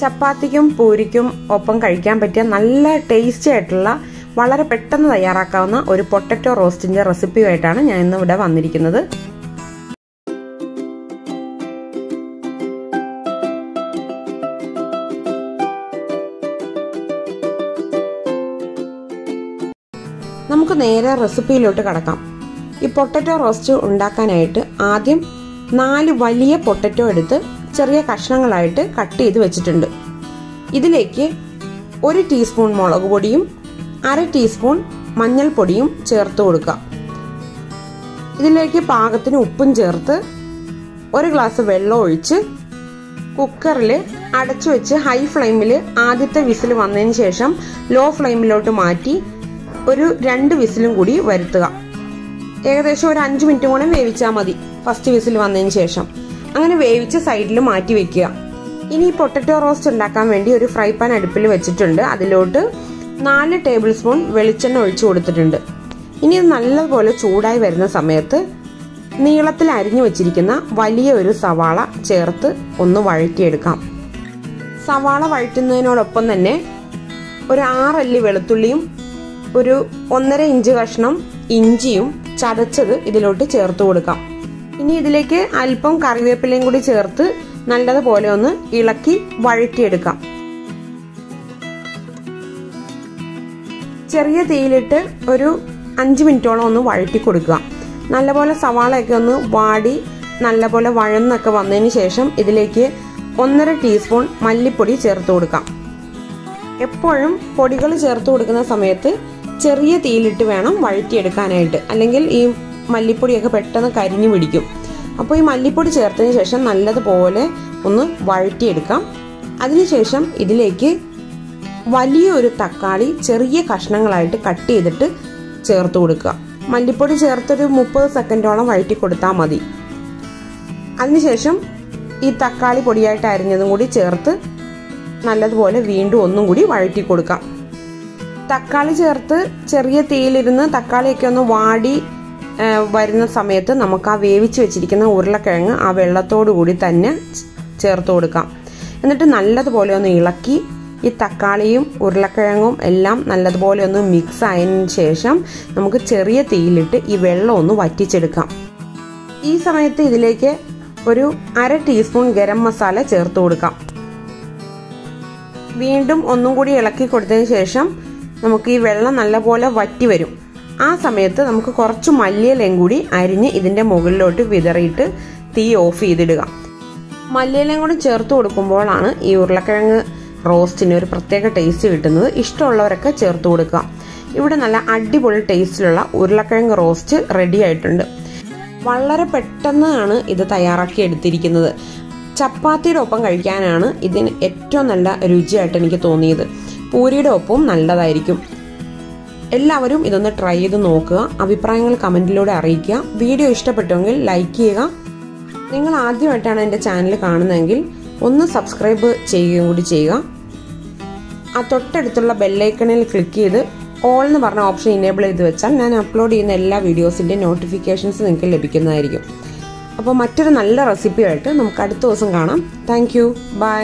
ചപ്പാത്തിക്കും പൂരിക്കും ഒപ്പം കഴിക്കാൻ പറ്റിയ നല്ല ടേസ്റ്റി ആയിട്ടുള്ള വളരെ പെട്ടെന്ന് തയ്യാറാക്കാവുന്ന ഒരു പൊട്ടറ്റോ റോസ്റ്റിന്റെ റെസിപ്പിയുമായിട്ടാണ് ഞാൻ ഇന്ന് ഇവിടെ വന്നിരിക്കുന്നത്. നമുക്ക് നേരെ റെസിപ്പിയിലോട്ട് കടക്കാം. ഈ പൊട്ടറ്റോ റോസ്റ്റ് ഉണ്ടാക്കാനായിട്ട് ആദ്യം നാല് വലിയ പൊട്ടറ്റോ എടുത്ത് ചെറിയ കഷ്ണങ്ങളായിട്ട് കട്ട് ചെയ്ത് വെച്ചിട്ടുണ്ട്. ഇതിലേക്ക് ഒരു ടീസ്പൂൺ മുളക് പൊടിയും അര ടീസ്പൂൺ മഞ്ഞൾപ്പൊടിയും ചേർത്ത് കൊടുക്കുക. ഇതിലേക്ക് പാകത്തിന് ഉപ്പും ചേർത്ത് ഒരു ഗ്ലാസ് വെള്ളം ഒഴിച്ച് കുക്കറിൽ അടച്ചു വെച്ച് ഹൈ ഫ്ലെയിമിൽ ആദ്യത്തെ വിസിൽ വന്നതിന് ശേഷം ലോ ഫ്ലെയിമിലോട്ട് മാറ്റി ഒരു രണ്ട് വിസിലും കൂടി വരുത്തുക. ഏകദേശം ഒരു അഞ്ച് മിനിറ്റ് കൂടെ വേവിച്ചാൽ മതി. ഫസ്റ്റ് വിസിൽ വന്നതിന് ശേഷം. അങ്ങനെ വേവിച്ച സൈഡിൽ മാറ്റി വെക്കുക. ഇനി പൊട്ടറ്റോ റോസ്റ്റ് ഉണ്ടാക്കാൻ വേണ്ടി ഒരു ഫ്രൈ പാൻ അടുപ്പിൽ വെച്ചിട്ടുണ്ട്. അതിലോട്ട് നാല് ടേബിൾ സ്പൂൺ വെളിച്ചെണ്ണ ഒഴിച്ചു കൊടുത്തിട്ടുണ്ട്. ഇനി ഇത് നല്ലപോലെ ചൂടായി വരുന്ന സമയത്ത് നീളത്തിൽ അരിഞ്ഞു വെച്ചിരിക്കുന്ന വലിയ ഒരു സവാള ചേർത്ത് ഒന്ന് വഴറ്റിയെടുക്കാം. സവാള വഴറ്റുന്നതിനോടൊപ്പം തന്നെ ഒരു ആറല്ലി വെളുത്തുള്ളിയും ഒരു ഒന്നര ഇഞ്ച് കഷ്ണം ഇഞ്ചിയും ചതച്ചത് ഇതിലോട്ട് ചേർത്ത് കൊടുക്കാം. ഇനി ഇതിലേക്ക് അല്പം കറിവേപ്പിലയും കൂടി ചേർത്ത് നല്ലതുപോലെ ഒന്ന് ഇളക്കി വഴറ്റിയെടുക്കാം. ചെറിയ തീയിലിട്ട് ഒരു അഞ്ച് മിനിറ്റോളം ഒന്ന് വഴറ്റി കൊടുക്കുക നല്ലപോലെ സവാളയൊക്കെ ഒന്ന് വാടി നല്ലപോലെ വഴന്നൊക്കെ വന്നതിന് ശേഷം ഇതിലേക്ക് ഒന്നര ടീസ്പൂൺ മല്ലിപ്പൊടി ചേർത്ത് കൊടുക്കാം. എപ്പോഴും പൊടികൾ ചേർത്ത് കൊടുക്കുന്ന സമയത്ത് ചെറിയ തീയിലിട്ട് വേണം വഴറ്റിയെടുക്കാനായിട്ട്. അല്ലെങ്കിൽ ഈ മല്ലിപ്പൊടിയൊക്കെ പെട്ടെന്ന് കരിഞ്ഞു പിടിക്കും. അപ്പോൾ ഈ മല്ലിപ്പൊടി ചേർത്തതിന് ശേഷം നല്ലതുപോലെ ഒന്ന് വഴറ്റിയെടുക്കാം. അതിനുശേഷം ഇതിലേക്ക് വലിയൊരു തക്കാളി ചെറിയ കഷ്ണങ്ങളായിട്ട് കട്ട് ചെയ്തിട്ട് ചേർത്ത് കൊടുക്കുക. മല്ലിപ്പൊടി ചേർത്തൊരു മുപ്പത് സെക്കൻഡോളം വഴറ്റി കൊടുത്താൽ മതി. അതിനുശേഷം ഈ തക്കാളി പൊടിയായിട്ട് അരിഞ്ഞതും കൂടി ചേർത്ത് നല്ലതുപോലെ വീണ്ടും ഒന്നും കൂടി വഴറ്റി കൊടുക്കാം. തക്കാളി ചേർത്ത് ചെറിയ തീയിലിരുന്ന് തക്കാളിയൊക്കെ ഒന്ന് വാടി വരുന്ന സമയത്ത് നമുക്ക് ആ വേവിച്ച് വെച്ചിരിക്കുന്ന ഉരുളക്കിഴങ്ങ് ആ വെള്ളത്തോടു കൂടി തന്നെ ചേർത്ത് കൊടുക്കാം. എന്നിട്ട് നല്ലതുപോലെ ഒന്ന് ഇളക്കി ഈ തക്കാളിയും ഉരുളക്കിഴങ്ങും എല്ലാം നല്ലതുപോലെ ഒന്ന് മിക്സ് ആയതിനു ശേഷം നമുക്ക് ചെറിയ തീയിലിട്ട് ഈ വെള്ളം ഒന്ന് വറ്റിച്ചെടുക്കാം. ഈ സമയത്ത് ഇതിലേക്ക് ഒരു അര ടീസ്പൂൺ ഗരം മസാല ചേർത്ത് കൊടുക്കാം. വീണ്ടും ഒന്നും കൂടി ഇളക്കി കൊടുത്തതിന് ശേഷം നമുക്ക് ഈ വെള്ളം നല്ലപോലെ വറ്റി വരും. ആ സമയത്ത് നമുക്ക് കുറച്ച് മല്ലിയിലയും കൂടി അരിഞ്ഞ് ഇതിന്റെ മുകളിലോട്ട് വിതറിയിട്ട് തീ ഓഫ് ചെയ്തിടുക. മല്ലിയിലയും കൂടി ചേർത്ത് കൊടുക്കുമ്പോഴാണ് ഈ ഉരുളക്കിഴങ്ങ് റോസ്റ്റിന് ഒരു പ്രത്യേക ടേസ്റ്റ് കിട്ടുന്നത്. ഇഷ്ടമുള്ളവരൊക്കെ ചേർത്ത് കൊടുക്കുക. ഇവിടെ നല്ല അടിപൊളി ടേസ്റ്റിലുള്ള ഉരുളക്കിഴങ്ങ് റോസ്റ്റ് റെഡി ആയിട്ടുണ്ട്. വളരെ പെട്ടെന്നാണ് ഇത് തയ്യാറാക്കി എടുത്തിരിക്കുന്നത്. ചപ്പാത്തിയുടെ ഒപ്പം കഴിക്കാനാണ് ഇതിന് ഏറ്റവും നല്ല രുചിയായിട്ട് എനിക്ക് തോന്നിയത്. പൂരിയുടെ ഒപ്പം നല്ലതായിരിക്കും. എല്ലാവരും ഇതൊന്ന് ട്രൈ ചെയ്ത് നോക്കുക. അഭിപ്രായങ്ങൾ കമന്റിലൂടെ അറിയിക്കുക. വീഡിയോ ഇഷ്ടപ്പെട്ടുവെങ്കിൽ ലൈക്ക് ചെയ്യുക. നിങ്ങൾ ആദ്യമായിട്ടാണ് എന്റെ ചാനൽ കാണുന്നതെങ്കിൽ ഒന്ന് സബ്സ്ക്രൈബ് ചെയ്യുകയും കൂടി ചെയ്യുക. ആ തൊട്ടടുത്തുള്ള ബെല്ലൈക്കണിൽ ക്ലിക്ക് ചെയ്ത് ഓൾ എന്ന് പറഞ്ഞ ഓപ്ഷൻ ഇനേബിൾ ചെയ്ത് വെച്ചാൽ ഞാൻ അപ്ലോഡ് ചെയ്യുന്ന എല്ലാ വീഡിയോസിന്റെ നോട്ടിഫിക്കേഷൻസ് നിങ്ങൾക്ക് ലഭിക്കുന്നതായിരിക്കും. അപ്പോൾ മറ്റൊരു നല്ല റെസിപ്പിയായിട്ട് നമുക്ക് അടുത്ത ദിവസം കാണാം. Thank you by